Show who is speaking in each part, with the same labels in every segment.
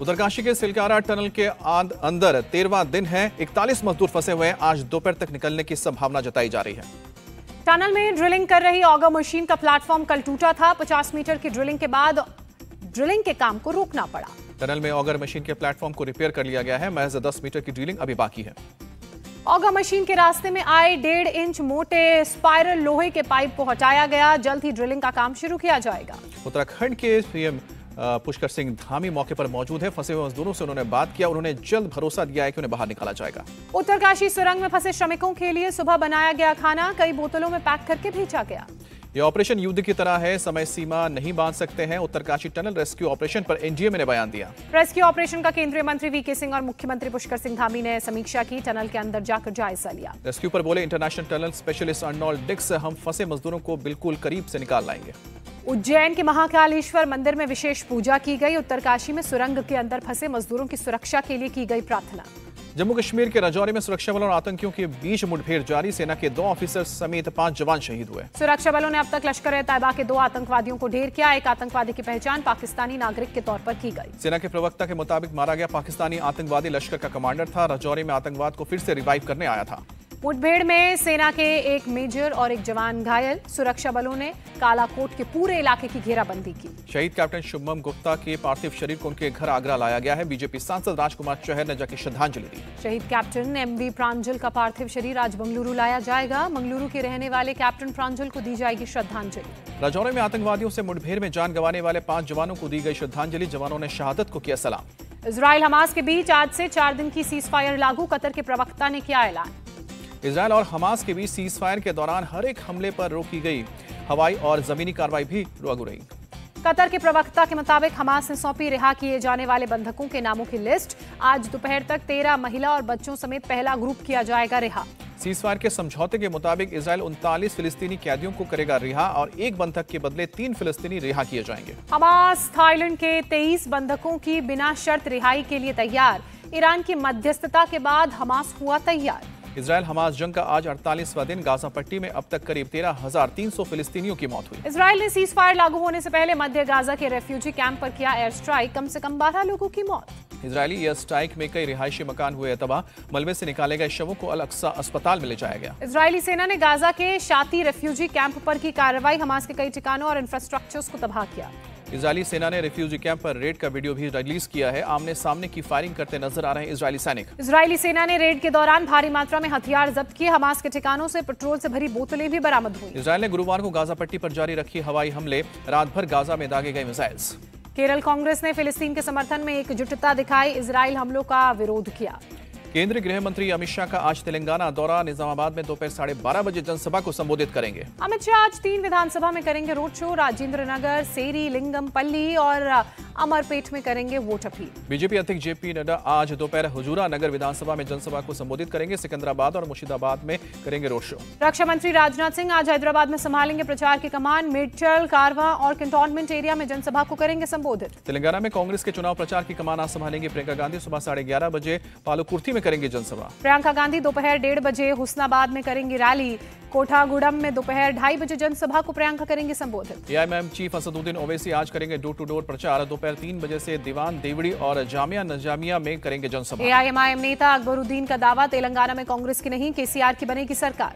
Speaker 1: उत्तरकाशी के सिलकारा टनल के अंदर तेरवा दिन है। इकतालीस मजदूर फंसे हुए हैं। आज दोपहर तक निकलने की संभावना जताई जा रही है।
Speaker 2: टनल में ड्रिलिंग कर रही ऑगर मशीन का प्लेटफॉर्म कल टूटा था। 50 मीटर की ड्रिलिंग के बाद ड्रिलिंग के काम को रोकना पड़ा।
Speaker 1: टनल में ऑगर मशीन के प्लेटफॉर्म को रिपेयर कर लिया गया है। महज 10 मीटर की ड्रिलिंग अभी बाकी है।
Speaker 2: ऑगर मशीन के रास्ते में आए डेढ़ इंच मोटे स्पाइरल लोहे के पाइप को हटाया गया। जल्द ही ड्रिलिंग का काम शुरू किया जाएगा।
Speaker 1: उत्तराखंड के सीएम पुष्कर सिंह धामी मौके पर मौजूद है। फंसे हुए मजदूरों से उन्होंने बात किया उन्होंने जल्द भरोसा दिया है कि उन्हें बाहर निकाला जाएगा।
Speaker 2: उत्तरकाशी सुरंग में फंसे श्रमिकों के लिए सुबह बनाया गया खाना कई बोतलों में पैक करके भेजा गया।
Speaker 1: ये ऑपरेशन युद्ध की तरह है समय सीमा नहीं बाँध सकते हैं। उत्तरकाशी टनल रेस्क्यू ऑपरेशन पर एनडीए ने बयान दिया।
Speaker 2: रेस्क्यू ऑपरेशन का केंद्रीय मंत्री वीके सिंह और मुख्यमंत्री पुष्कर सिंह धामी ने समीक्षा की टनल के अंदर जाकर जायजा लिया।
Speaker 1: रेस्क्यू पर बोले international tunnel specialist Arnold Dix हम फंसे मजदूरों को बिल्कुल करीब से निकाल लाएँगे।
Speaker 2: उज्जैन के महाकालेश्वर मंदिर में विशेष पूजा की गई। उत्तरकाशी में सुरंग के अंदर फंसे मजदूरों की सुरक्षा के लिए की गई प्रार्थना।
Speaker 1: जम्मू कश्मीर के राजौरी में सुरक्षा बलों और आतंकियों के बीच मुठभेड़ जारी। सेना के दो ऑफिसर समेत पाँच जवान शहीद हुए।
Speaker 2: सुरक्षा बलों ने अब तक लश्कर ए तैयबा के दो आतंकवादियों को ढेर किया। एक आतंकवादी की पहचान पाकिस्तानी नागरिक के तौर पर की गई।
Speaker 1: सेना के प्रवक्ता के मुताबिक मारा गया पाकिस्तानी आतंकवादी लश्कर का कमांडर था। राजौरी में आतंकवाद को फिर से रिवाइव करने आया था।
Speaker 2: मुठभेड़ में सेना के एक मेजर और एक जवान घायल। सुरक्षा बलों ने कालाकोट के पूरे इलाके की घेराबंदी की।
Speaker 1: शहीद कैप्टन शुभम गुप्ता के पार्थिव शरीर को उनके घर आगरा लाया गया है। बीजेपी सांसद राजकुमार चौहर ने जाकर श्रद्धांजलि दी।
Speaker 2: शहीद कैप्टन एम वी प्रांजल का पार्थिव शरीर आज बंगलुरु लाया जाएगा। मंगलुरु के रहने वाले कैप्टन प्रांजल को दी जाएगी श्रद्धांजलि।
Speaker 1: राजौरी में आतंकवादियों से मुठभेड़ में जान गंवाने वाले पाँच जवानों को दी गई श्रद्धांजलि। जवानों ने शहादत को किया सलाम।
Speaker 2: इसराइल हमास के बीच आज से चार दिन की सीज फायर लागू। कतर के प्रवक्ता ने किया ऐलान।
Speaker 1: इसराइल और हमास के बीच सीज फायर के दौरान हर एक हमले पर रोकी गई। हवाई और जमीनी कार्रवाई भी लागू रही।
Speaker 2: कतर के प्रवक्ता के मुताबिक हमास ने सौंपी रिहा किए जाने वाले बंधकों के नामों की लिस्ट। आज दोपहर तक तेरह महिला और बच्चों समेत पहला ग्रुप किया जाएगा रिहा।
Speaker 1: सीज फायर के समझौते के मुताबिक इसराइल उनतालीस फिलिस्तीनी कैदियों को करेगा रिहा और एक बंधक के बदले तीन फिलिस्तीनी रिहा किए जाएँगे।
Speaker 2: हमास थाईलैंड के 23 बंधकों की बिना शर्त रिहाई के लिए तैयार। ईरान की मध्यस्थता के बाद हमास हुआ तैयार।
Speaker 1: इसराइल हमास जंग का आज 48वां दिन। गाजा पट्टी में अब तक करीब 13,300 फिलिस्तीनियों की मौत हुई।
Speaker 2: इसराइल ने सीज फायर लागू होने से पहले मध्य गाजा के रेफ्यूजी कैंप पर किया एयर स्ट्राइक कम से कम 12 लोगों की मौत।
Speaker 1: इजरायली एयर स्ट्राइक में कई रिहायशी मकान हुए। तबाह मलबे से निकाले गए शवों को अल अक्सा अस्पताल में ले जाया गया।
Speaker 2: इसराइली सेना ने गाजा के शाती रेफ्यूजी कैंप पर की कार्रवाई। हमास के कई ठिकानों और इंफ्रास्ट्रक्चर्स को तबाह किया।
Speaker 1: इजरायली सेना ने रिफ्यूजी कैंप पर रेड का वीडियो भी रिलीज़ किया है। आमने सामने की फायरिंग करते नज़र आ रहे हैं इजरायली सैनिक।
Speaker 2: इजरायली सेना ने रेड के दौरान भारी मात्रा में हथियार जब्त किए। हमास के ठिकानों से पेट्रोल से भरी बोतलें भी बरामद हुई।
Speaker 1: इसराइल ने गुरुवार को गाजा पट्टी पर जारी रखी हवाई हमले। रात भर गाजा में दागे गए मिसाइल्स।
Speaker 2: केरल कांग्रेस ने फिलिस्तीन के समर्थन में एकजुटता दिखाई। इसराइल हमलों का विरोध किया।
Speaker 1: केंद्रीय गृह मंत्री अमित शाह का आज तेलंगाना दौरा। निजामाबाद में दोपहर साढ़े बारह बजे जनसभा को संबोधित करेंगे।
Speaker 2: अमित शाह आज तीन विधानसभा में करेंगे road show Rajendra Nagar Serilingampally और अमरपेट में करेंगे वोट अपील।
Speaker 1: बीजेपी अध्यक्ष जेपी नड्डा आज दोपहर हुजूरा नगर विधानसभा में जनसभा को संबोधित करेंगे। सिकंदराबाद और मुर्शिदाबाद में करेंगे रोड शो।
Speaker 2: रक्षा मंत्री राजनाथ सिंह आज हैदराबाद में संभालेंगे प्रचार की कमान। मेडचल कारवा और कंटोनमेंट एरिया में जनसभा को करेंगे संबोधित।
Speaker 1: तेलंगाना में कांग्रेस के चुनाव प्रचार की कमान आज संभालेंगे प्रियंका गांधी। सुबह साढ़े बजे पालुकुर्थी में करेंगे जनसभा?
Speaker 2: प्रियंका गांधी दोपहर डेढ़ बजे हुसनाबाद में करेंगी रैली। कोठागुड़म में दोपहर ढाई बजे जनसभा को प्रियंका करेंगे संबोधित।
Speaker 1: एआईएमएम चीफ असदुद्दीन ओवैसी आज करेंगे डोर टू डोर प्रचार। दोपहर तीन बजे से दीवान देवड़ी और जामिया नजामिया में करेंगे जनसभा।
Speaker 2: एआईएमआईएम नेता अकबरुद्दीन का दावा तेलंगाना में कांग्रेस की नहीं केसीआर की बनेगी सरकार।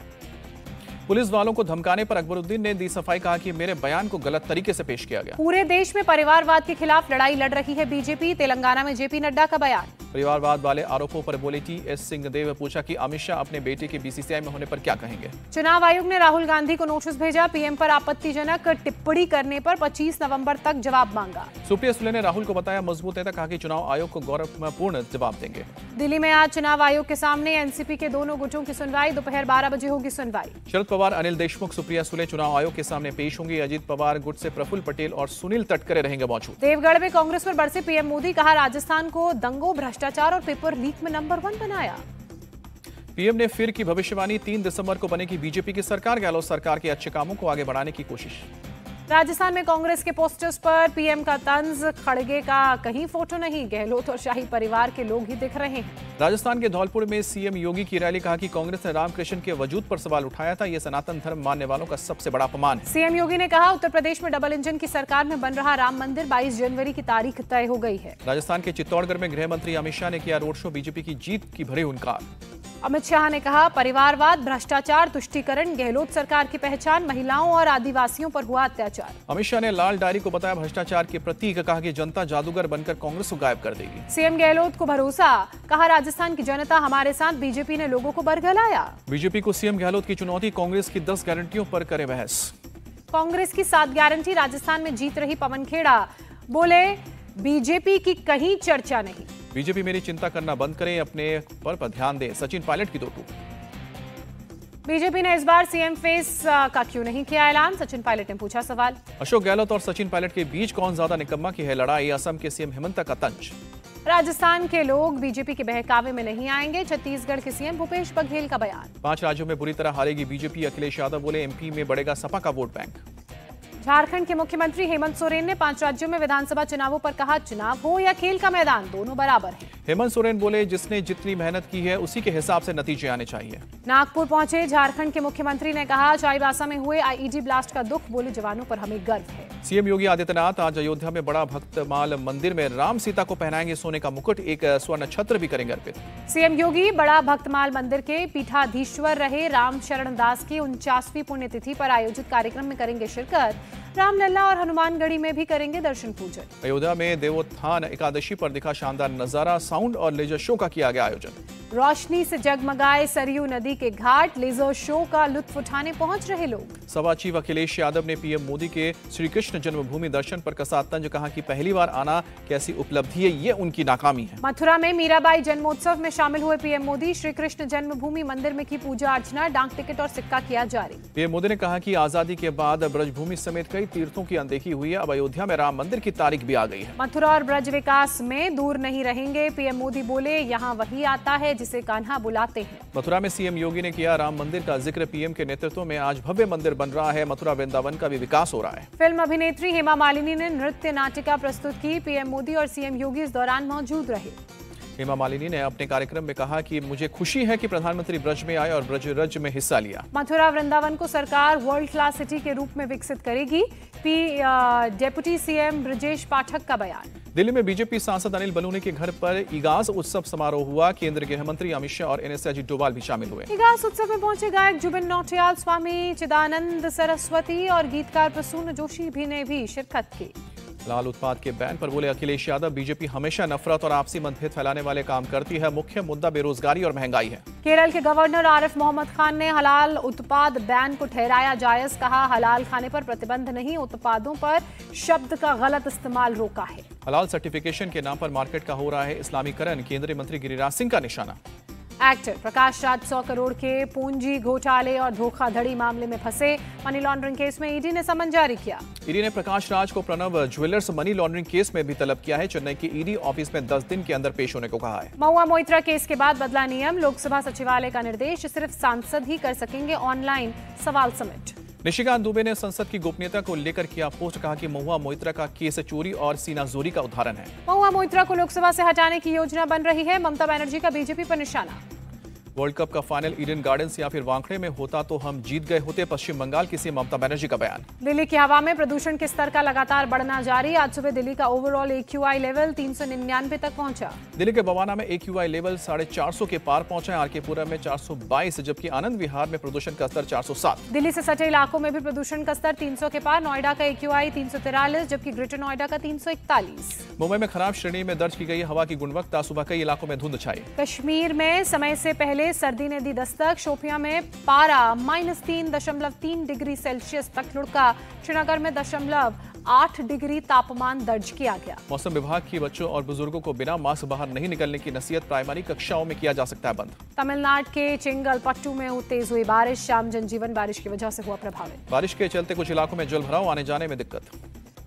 Speaker 1: पुलिस वालों को धमकाने पर अकबरुद्दीन ने दी सफ़ाई कहा कि मेरे बयान को गलत तरीके से पेश किया गया।
Speaker 2: पूरे देश में परिवारवाद के खिलाफ लड़ाई लड़ रही है बीजेपी। तेलंगाना में जेपी नड्डा का बयान।
Speaker 1: परिवारवाद वाले आरोपों पर बोले टी एस सिंहदेव पूछा कि अमित शाह अपने बेटे के बीसीसीआई में होने पर क्या कहेंगे?
Speaker 2: चुनाव आयोग ने राहुल गांधी को नोटिस भेजा पीएम पर आपत्तिजनक टिप्पणी करने पर 25 नवंबर तक जवाब मांगा।
Speaker 1: सुप्रिया सुले ने राहुल को बताया मज़बूत नेता कहा कि चुनाव आयोग को गौरवपूर्ण जवाब देंगे।
Speaker 2: दिल्ली में आज चुनाव आयोग के सामने एनसीपी के दोनों गुटों की सुनवाई दोपहर बारह बजे होगी सुनवाई।
Speaker 1: शरद पवार अनिल देशमुख सुप्रिया सुले चुनाव आयोग के सामने पेश होंगे। अजीत पवार गुट से प्रफुल्ल पटेल और सुनील तटकरे रहेंगे मौजूद।
Speaker 2: देवगढ़ में कांग्रेस पर बरसे पीएम मोदी कहा राजस्थान को दंगों भ्रष्टाचार और पेपर लीक में नंबर वन बनाया।
Speaker 1: पीएम ने फिर की भविष्यवाणी तीन दिसंबर को बनेगी बीजेपी की सरकार गहलोत सरकार के अच्छे कामों को आगे बढ़ाने की कोशिश।
Speaker 2: राजस्थान में कांग्रेस के पोस्टर्स पर पीएम का तंज खड़गे का कहीं फ़ोटो नहीं। गहलोत और शाही परिवार के लोग ही दिख रहे हैं।
Speaker 1: राजस्थान के धौलपुर में सीएम योगी की रैली कहा कि कांग्रेस ने रामकृष्ण के वजूद पर सवाल उठाया था यह सनातन धर्म मानने वालों का सबसे बड़ा अपमान।
Speaker 2: सीएम योगी ने कहा उत्तर प्रदेश में डबल इंजन की सरकार में बन रहा राम मंदिर 22 जनवरी की तारीख तय हो गई है।
Speaker 1: राजस्थान के चित्तौड़गढ़ में गृह मंत्री अमित शाह ने किया रोड शो बीजेपी की जीत की भरे हुनकार।
Speaker 2: अमित शाह ने कहा परिवारवाद भ्रष्टाचार तुष्टीकरण गहलोत सरकार की पहचान महिलाओं और आदिवासियों पर हुआ अत्याचार।
Speaker 1: अमित शाह ने लाल डायरी को बताया भ्रष्टाचार के प्रतीक कहा कि जनता जादूगर बनकर कांग्रेस को गायब कर देगी।
Speaker 2: सीएम गहलोत को भरोसा कहा राजस्थान की जनता हमारे साथ बीजेपी ने लोगों को बरगलाया।
Speaker 1: बीजेपी को सीएम गहलोत की चुनौती कांग्रेस की दस गारंटियों पर करे बहस।
Speaker 2: कांग्रेस की सात गारंटी राजस्थान में जीत रही पवन खेड़ा। बोले बीजेपी की कहीं चर्चा नहीं।
Speaker 1: बीजेपी मेरी चिंता करना बंद करे अपने पर, पर ध्यान दे। सचिन पायलट की दो टूक।
Speaker 2: बीजेपी ने इस बार सीएम फेस का क्यों नहीं किया ऐलान? सचिन पायलट ने पूछा सवाल।
Speaker 1: अशोक गहलोत और सचिन पायलट के बीच कौन ज़्यादा निकम्मा की है लड़ाई? असम के सीएम हेमंत का तंज।
Speaker 2: राजस्थान के लोग बीजेपी के बहकावे में नहीं आएँगे। छत्तीसगढ़ के सीएम भूपेश बघेल का बयान।
Speaker 1: पाँच राज्यों में बुरी तरह हारेगी बीजेपी। अखिलेश यादव बोले एमपी में बढ़ेगा सपा का वोट बैंक।
Speaker 2: झारखंड के मुख्यमंत्री हेमंत सोरेन ने पाँच राज्यों में विधानसभा चुनावों पर कहा, चुनाव हो या खेल का मैदान, दोनों बराबर है।
Speaker 1: हेमंत सोरेन बोले जिसने जितनी मेहनत की है उसी के हिसाब से नतीजे आने चाहिए।
Speaker 2: नागपुर पहुँचे झारखंड के मुख्यमंत्री ने कहा चाईबासा में हुए आईईडी ब्लास्ट का दुख बोले जवानों पर हमें गर्व है।
Speaker 1: सीएम योगी आदित्यनाथ आज अयोध्या में बड़ा भक्तमाल मंदिर में राम सीता को पहनाएँगे सोने का मुकुट एक स्वर्ण छत्र भी करेंगे अर्पित।
Speaker 2: सीएम योगी बड़ा भक्तमाल मंदिर के पीठाधीश्वर रहे राम शरण दास की उनचासवीं पुण्यतिथि पर आयोजित कार्यक्रम में करेंगे शिरकत। रामलला और हनुमानगढ़ी में भी करेंगे दर्शन पूजन।
Speaker 1: अयोध्या में देवोत्थान एकादशी पर दिखा शानदार नज़ारा, साउंड और लेजर शो का किया गया आयोजन।
Speaker 2: रोशनी से जगमगाए सरयू नदी के घाट लेजर शो का लुत्फ उठाने पहुँच रहे लोग।
Speaker 1: सभा चीफ अखिलेश यादव ने पीएम मोदी के श्री कृष्ण जन्मभूमि दर्शन पर कसा तंज कहा कि पहली बार आना कैसी उपलब्धि है ये उनकी नाकामी है।
Speaker 2: मथुरा में मीराबाई जन्मोत्सव में शामिल हुए पीएम मोदी श्री कृष्ण जन्मभूमि मंदिर में की पूजा अर्चना डाक टिकट और सिक्का किया जारी।
Speaker 1: पीएम मोदी ने कहा की आज़ादी के बाद ब्रजभूमि समेत कई तीर्थों की अनदेखी हुई है अब अयोध्या में राम मंदिर की तारीख भी आ गई है।
Speaker 2: मथुरा और ब्रज विकास में दूर नहीं रहेंगे पीएम मोदी बोले यहाँ वही आता है जिसे कान्हा बुलाते हैं।
Speaker 1: मथुरा में सीएम योगी ने किया राम मंदिर का ज़िक्र। पीएम के नेतृत्व में आज भव्य मंदिर बन रहा है। मथुरा वृंदावन का भी विकास हो रहा है।
Speaker 2: फ़िल्म अभिनेत्री हेमा मालिनी ने नृत्य नाटिका प्रस्तुत की। पीएम मोदी और सीएम योगी इस दौरान मौजूद रहे।
Speaker 1: हेमा मालिनी ने अपने कार्यक्रम में कहा कि मुझे खुशी है कि प्रधानमंत्री ब्रज में आए और ब्रज रज में हिस्सा लिया।
Speaker 2: मथुरा वृंदावन को सरकार वर्ल्ड क्लास सिटी के रूप में विकसित करेगी। P deputy CM Brajesh Pathak का बयान।
Speaker 1: दिल्ली में बीजेपी सांसद अनिल बलूनी के घर पर इगास उत्सव समारोह हुआ। केंद्रीय गृह मंत्री अमित शाह और एनएसए अजीत डोवाल भी शामिल हुए।
Speaker 2: इगास उत्सव में पहुँचे गायक जुबिन नौटियाल स्वामी चिदानंद सरस्वती और गीतकार प्रसून जोशी भी ने भी शिरकत की।
Speaker 1: लाल उत्पाद के बैन पर बोले अखिलेश यादव बीजेपी हमेशा नफरत और आपसी मतभेद फैलाने वाले काम करती है। मुख्य मुद्दा बेरोजगारी और महँगाई है।
Speaker 2: केरल के गवर्नर आरिफ मोहम्मद खान ने हलाल उत्पाद बैन को ठहराया जायज़ कहा। हलाल खाने पर प्रतिबंध नहीं उत्पादों पर शब्द का गलत इस्तेमाल रोका है।
Speaker 1: हलाल सर्टिफिकेशन के नाम पर मार्केट का हो रहा है इस्लामीकरण। केंद्रीय मंत्री गिरिराज सिंह का निशाना।
Speaker 2: एक्टर प्रकाश राज सौ करोड़ के पूंजी घोटाले और धोखाधड़ी मामले में फंसे मनी लॉन्ड्रिंग केस में ईडी ने समन जारी किया।
Speaker 1: ईडी ने प्रकाश राज को Pranav jewellers money laundering case में भी तलब किया है। चेन्नई की ईडी ऑफ़िस में 10 दिन के अंदर पेश होने को कहा है।
Speaker 2: महुआ मोइत्रा केस के बाद बदला नियम। लोकसभा सचिवालय का निर्देश सिर्फ़ सांसद ही कर सकेंगे ऑनलाइन सवाल सबमिट
Speaker 1: निशिकांत दुबे ने संसद की गोपनीयता को लेकर किया पोस्ट कहा कि महुआ मोइत्रा का केस चोरी और सीना जोरी का उदाहरण है।
Speaker 2: महुआ मोइत्रा को लोकसभा से हटाने की योजना बन रही है। ममता बनर्जी का बीजेपी पर निशाना।
Speaker 1: वर्ल्ड कप का फाइनल ईडन गार्डन्स या फिर वांखड़े में होता तो हम जीत गए होते पश्चिम बंगाल की सीएम ममता बनर्जी का बयान।
Speaker 2: दिल्ली की हवा में प्रदूषण के स्तर का लगातार बढ़ना जारी आज सुबह दिल्ली का ओवरऑल एक्यूआई लेवल तीन सौ निन्यानवे तक पहुँचा।
Speaker 1: दिल्ली के बवाना में एक्यूआई लेवल साढ़े के पार पहुँचा आर के पुरम में चार सौ बाईस जबकि आनंद विहार में प्रदूषण का स्तर चार सौ सात।
Speaker 2: दिल्ली से सटे इलाकों में भी प्रदूषण का स्तर तीन सौ के पार नोएडा का एक्यूआई तीन जबकि ग्रेटर नोएडा का तीन सौ इकतालीस।
Speaker 1: मुंबई में खराब श्रेणी में दर्ज की गई हवा की गुणवत्ता सुबह कई इलाकों में धुंध छाई।
Speaker 2: कश्मीर में समय से पहले सर्दी ने दी दस्तक। शोपिया में पारा माइनस तीन दशमलव तीन डिग्री सेल्सियस तक लुढ़का। श्रीनगर में दशमलव आठ डिग्री तापमान दर्ज किया गया।
Speaker 1: मौसम विभाग की बच्चों और बुज़ुर्गों को बिना मास्क बाहर नहीं निकलने की नसीहत प्राइमरी कक्षाओं में किया जा सकता है बंद।
Speaker 2: तमिलनाडु के चिंगल पट्टू में तेज हुई बारिश शाम जनजीवन बारिश की वजह से हुआ प्रभावित।
Speaker 1: बारिश के चलते कुछ इलाकों में जल भराव आने जाने में दिक्कत।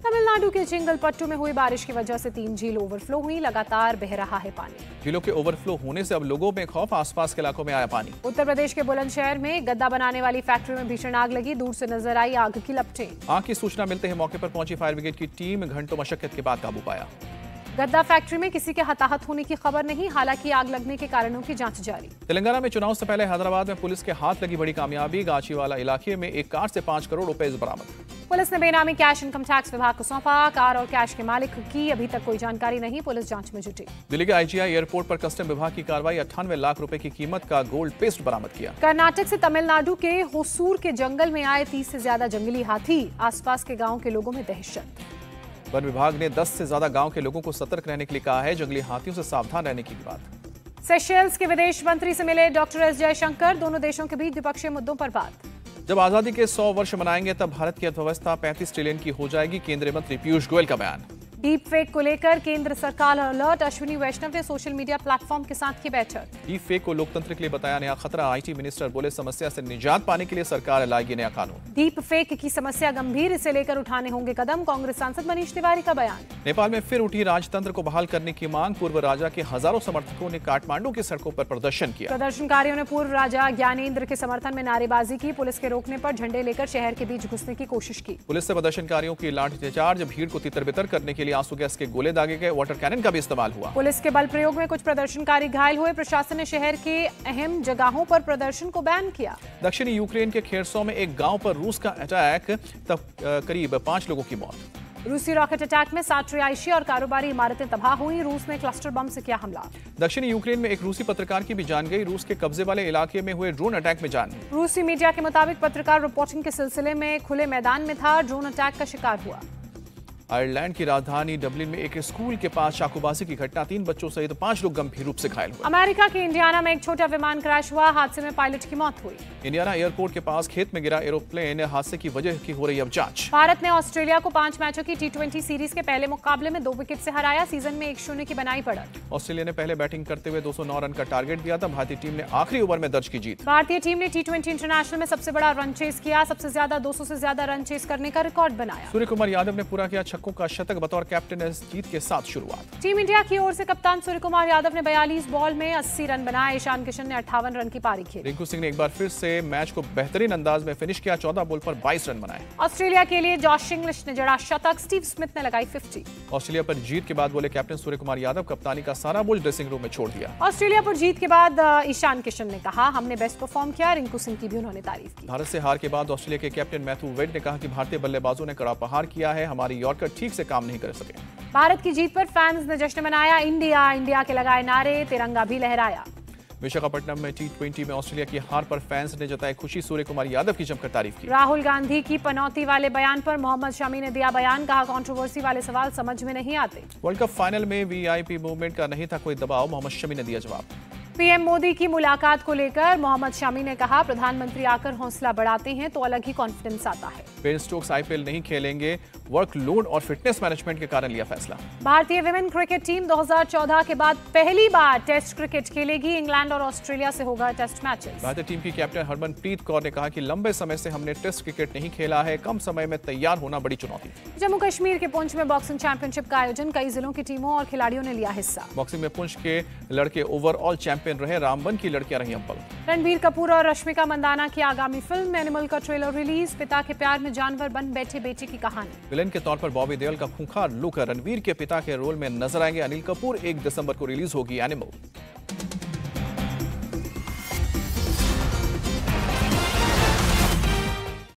Speaker 2: तमिलनाडु के चिंगलपट्टू में हुई बारिश की वजह से तीन झील ओवरफ्लो हुई लगातार बह रहा है पानी।
Speaker 1: झीलों के ओवरफ्लो होने से अब लोगों में खौफ आसपास के इलाकों में आया पानी।
Speaker 2: उत्तर प्रदेश के बुलंदशहर में गद्दा बनाने वाली फैक्ट्री में भीषण आग लगी दूर से नज़र आई आग की लपटें।
Speaker 1: आग की सूचना मिलते ही मौके पर पहुँची फायर ब्रिगेड की टीम घंटों मशक्कत के बाद काबू पाया।
Speaker 2: गद्दा फैक्ट्री में किसी के हताहत होने की खबर नहीं हालाँकि आग लगने के कारणों की जाँच जारी।
Speaker 1: तेलंगाना में चुनाव से पहले हैदराबाद में पुलिस के हाथ लगी बड़ी कामयाबी गाचीवाला इलाके में एक कार से पाँच करोड़ रुपए बरामद।
Speaker 2: पुलिस ने बेनामी कैश इनकम टैक्स विभाग को सौंपा। कार और कैश के मालिक की अभी तक कोई जानकारी नहीं पुलिस जाँच में जुटी।
Speaker 1: दिल्ली के आईजीआई एयरपोर्ट पर कस्टम विभाग की कार्रवाई अट्ठानवे लाख रुपए की कीमत का गोल्ड पेस्ट बरामद किया।
Speaker 2: कर्नाटक से तमिलनाडु के होसूर के जंगल में आए तीस से ज़्यादा जंगली हाथी आसपास के गाँव के लोगों में दहशत।
Speaker 1: वन विभाग ने 10 से ज़्यादा गाँव के लोगों को सतर्क रहने के लिए कहा है जंगली हाथियों से सावधान रहने की बात।
Speaker 2: सेशेल्स के विदेश मंत्री से मिले डॉक्टर एस जयशंकर दोनों देशों के बीच द्विपक्षीय मुद्दों पर बात।
Speaker 1: जब आज़ादी के 100 वर्ष मनाएँगे तब भारत की अर्थव्यवस्था 35 ट्रिलियन की हो जाएगी केंद्रीय मंत्री पीयूष गोयल का बयान।
Speaker 2: डीप फेक को लेकर केंद्र सरकार अलर्ट। अश्विनी वैष्णव ने सोशल मीडिया प्लेटफॉर्म के साथ की बैठक।
Speaker 1: डीप फेक को लोकतंत्र के लिए बताया नया खतरा। आईटी मिनिस्टर बोले समस्या से निजात पाने के लिए सरकार लाएगी नया कानून।
Speaker 2: डीप फेक की समस्या गंभीर इसे लेकर उठाने होंगे कदम। कांग्रेस सांसद मनीष तिवारी का बयान।
Speaker 1: नेपाल में फिर उठी राजतंत्र को बहाल करने की मांग। पूर्व राजा के हज़ारों समर्थकों ने काठमांडू की सड़कों पर प्रदर्शन किया।
Speaker 2: प्रदर्शनकारियों ने पूर्व राजा ज्ञानेन्द्र के समर्थन में नारेबाजी की। पुलिस के रोकने आरोप झंडे लेकर शहर के बीच घुसने की कोशिश की।
Speaker 1: पुलिस ऐसी प्रदर्शनकारियों की लाठीचार्ज भीड़ को तितर बितर करने के लिए आँसू गैस के गोले दागे गए। वाटर कैनन का भी इस्तेमाल हुआ।
Speaker 2: पुलिस के बल प्रयोग में कुछ प्रदर्शनकारी घायल हुए। प्रशासन ने शहर के अहम जगहों पर प्रदर्शन को बैन किया।
Speaker 1: दक्षिणी यूक्रेन के खेरसो में एक गाँव पर रूस का अटैक तब करीब पाँच लोगों की मौत।
Speaker 2: रूसी रॉकेट अटैक में सात रिहायशी और कारोबारी इमारतें तबाह हुई। रूस ने क्लस्टर बम से किया हमला।
Speaker 1: दक्षिणी यूक्रेन में एक रूसी पत्रकार की भी जान गई। रूस के कब्जे वाले इलाके में हुए ड्रोन अटैक में जान
Speaker 2: रूसी मीडिया के मुताबिक पत्रकार रिपोर्टिंग के सिलसिले में खुले मैदान में था। ड्रोन अटैक का शिकार हुआ।
Speaker 1: आयरलैंड की राजधानी डबलिन में एक स्कूल के पास चाकूबाजी की घटना तीन बच्चों सहित पाँच लोग गंभीर रूप से घायल हुए।
Speaker 2: अमेरिका के इंडियाना में एक छोटा विमान क्रैश हुआ हादसे में पायलट की मौत हुई।
Speaker 1: इंडियाना एयरपोर्ट के पास खेत में गिरा एरोप्लेन हादसे की वजह की हो रही अब जाँच
Speaker 2: भारत ने ऑस्ट्रेलिया को पाँच मैचों की टी सीरीज़ के पहले मुकाबले में दो विकेट से हराया सीज़न में एक शून्य की बनाई बढ़त।
Speaker 1: ऑस्ट्रेलिया ने पहले बैटिंग करते हुए दो सौ नौ रन का टारगेट दिया था। भारतीय टीम ने आखिरी ओवर में दर्ज की जीत।
Speaker 2: भारतीय टीम ने टी इंटरनेशनल में सबसे बड़ा रन चेस किया सबसे ज़्यादा दो से ज़्यादा रन चेस करने का रिकॉर्ड बनाया।
Speaker 1: सूर्य कुमार यादव ने पूरा किया छक्कों का शतक बतौर कैप्टन इस जीत के साथ शुरुआत।
Speaker 2: टीम इंडिया की ओर से कप्तान सूर्य कुमार यादव ने 42 बॉल में 80 रन बनाए। ईशान किशन ने अट्ठावन रन की पारी खेली।
Speaker 1: रिंकू सिंह ने एक बार फिर से मैच को बेहतरीन अंदाज में फिनिश किया। 14 बॉल पर 22 रन बनाए।
Speaker 2: ऑस्ट्रेलिया के लिए जॉश इंग्लिश ने जड़ा शतक। स्टीव स्मिथ ने लगाई 50
Speaker 1: ऑस्ट्रेलिया पर जीत के बाद बोले कैप्टन सूर्य कुमार यादव कप्तानी का सारा बोल ड्रेसिंग रूम में छोड़ दिया।
Speaker 2: ऑस्ट्रेलिया पर जीत के बाद ईशान किशन ने कहा हमने बेस्ट परफॉर्म किया रिंकू सिंह की भी उन्होंने तारीफ़ की।
Speaker 1: भारत से हार के बाद ऑस्ट्रेलिया के कैप्टन मैथ्यू वेड ने कहा कि भारतीय बल्लेबाजों ने कड़ा पहाड़ किया है। हमारी यॉर्कर ठीक से काम नहीं कर सके।
Speaker 2: भारत की जीत पर फैंस ने जश्न मनाया। इंडिया इंडिया के लगाए नारे तिरंगा भी लहराया।
Speaker 1: विशाखापट्टनम में टी ट्वेंटी में ऑस्ट्रेलिया की हार पर फैंस ने जताई खुशी सूर्य कुमार यादव की जमकर तारीफ़ की।
Speaker 2: राहुल गांधी की पनौती वाले बयान पर मोहम्मद शमी ने दिया बयान कहा कंट्रोवर्सी वाले सवाल समझ में नहीं आते।
Speaker 1: वर्ल्ड कप फाइनल में वीआईपी मूवमेंट का नहीं था कोई दबाव मोहम्मद शमी ने दिया जवाब।
Speaker 2: पीएम मोदी की मुलाकात को लेकर मोहम्मद शमी ने कहा प्रधानमंत्री आकर हौसला बढ़ाते हैं तो अलग ही कॉन्फिडेंस आता है।
Speaker 1: बेन स्टोक्स आईपीएल नहीं खेलेंगे वर्कलोड और फिटनेस मैनेजमेंट के कारण लिया फैसला।
Speaker 2: भारतीय विमेन क्रिकेट टीम 2014 के बाद पहली बार टेस्ट क्रिकेट खेलेगी। इंग्लैंड और ऑस्ट्रेलिया से होगा टेस्ट मैच
Speaker 1: भारतीय टीम की कैप्टन हरमनप्रीत कौर ने कहा कि लंबे समय से हमने टेस्ट क्रिकेट नहीं खेला है। कम समय में तैयार होना बड़ी चुनौती।
Speaker 2: जम्मू कश्मीर के पुंछ में बॉक्सिंग चैंपियनशिप का आयोजन। कई जिलों की टीमों और खिलाड़ियों ने लिया हिस्सा।
Speaker 1: बॉक्सिंग में पुंछ के लड़के ओवरऑल चैंपियन रहे। रामबन की लड़कियाँ रही अम्पल
Speaker 2: रणबीर कपूर और रश्मिका मंदाना की आगामी फ़िल्म एनिमल का ट्रेलर रिलीज़ पिता के प्यार में जानवर बन बैठे बेटे की कहानी।
Speaker 1: विलेन के तौर पर बॉबी देवल का खूंखार लुक रणवीर के पिता के रोल में नज़र आएँगे। अनिल कपूर एक दिसंबर को रिलीज़ होगी एनिमल